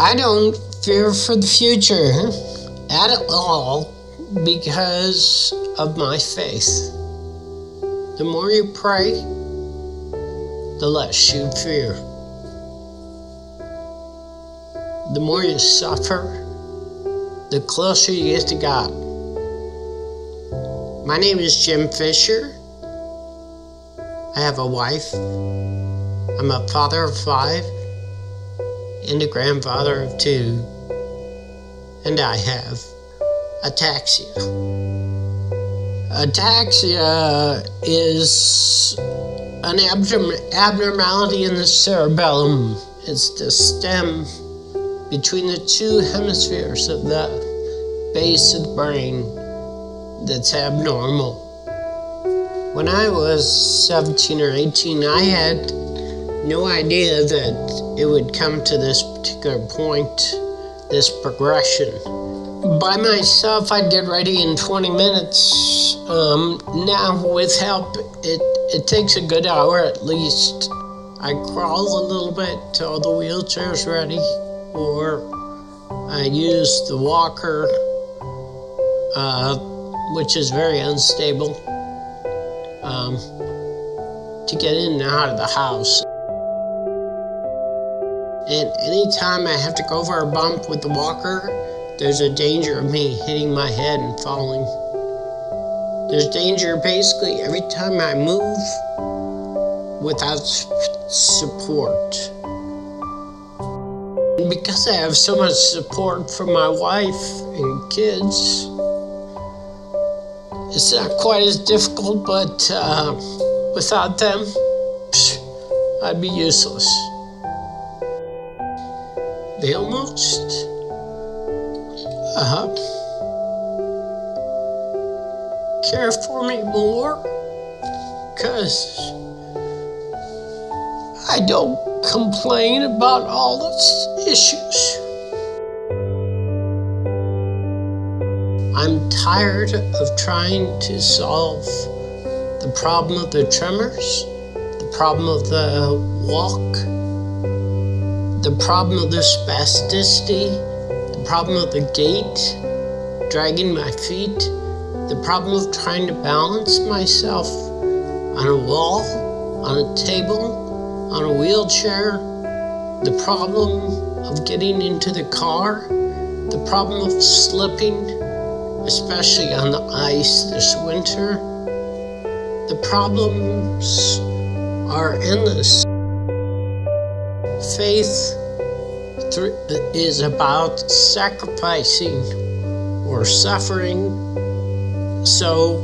I don't fear for the future at all because of my faith. The more you pray, the less you fear. The more you suffer, the closer you get to God. My name is Jim Fisher. I have a wife. I'm a father of five and a grandfather of two. And I have ataxia. Ataxia is an abnormality in the cerebellum. It's the stem between the two hemispheres of the base of the brain that's abnormal. When I was 17 or 18, I had no idea that it would come to this particular point, this progression. By myself, I'd get ready in 20 minutes. Um, now, with help, it, it takes a good hour at least. I crawl a little bit till the wheelchair's ready, or I use the walker, uh, which is very unstable, um, to get in and out of the house. And anytime I have to go over a bump with the walker, there's a danger of me hitting my head and falling. There's danger basically every time I move without support. And because I have so much support from my wife and kids, it's not quite as difficult, but uh, without them, I'd be useless. They almost Uh huh. care for me more because I don't complain about all the issues. I'm tired of trying to solve the problem of the tremors, the problem of the walk the problem of the spasticity, the problem of the gait, dragging my feet, the problem of trying to balance myself on a wall, on a table, on a wheelchair, the problem of getting into the car, the problem of slipping, especially on the ice this winter. The problems are endless faith is about sacrificing or suffering so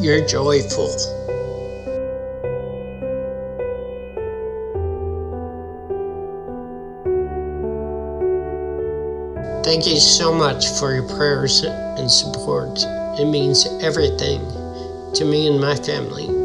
you're joyful. Thank you so much for your prayers and support. It means everything to me and my family.